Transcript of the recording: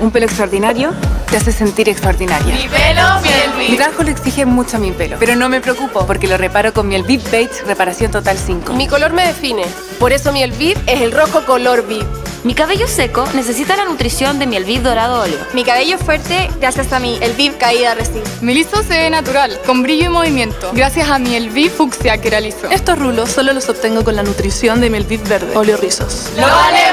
Un pelo extraordinario te hace sentir extraordinaria. Mi pelo, miel Mi trabajo le exige mucho a mi pelo, pero no me preocupo porque lo reparo con mi miel VIP Beige Reparación Total 5. Mi color me define. Por eso miel VIP es el rojo color VIP. Mi cabello seco necesita la nutrición de mi Elviv dorado óleo. Mi cabello fuerte gracias a mi Elviv caída recién. Mi liso se ve natural, con brillo y movimiento, gracias a mi el Elviv fucsia que era. Estos rulos solo los obtengo con la nutrición de mi el Elviv verde, óleo rizos. ¡Lo vale.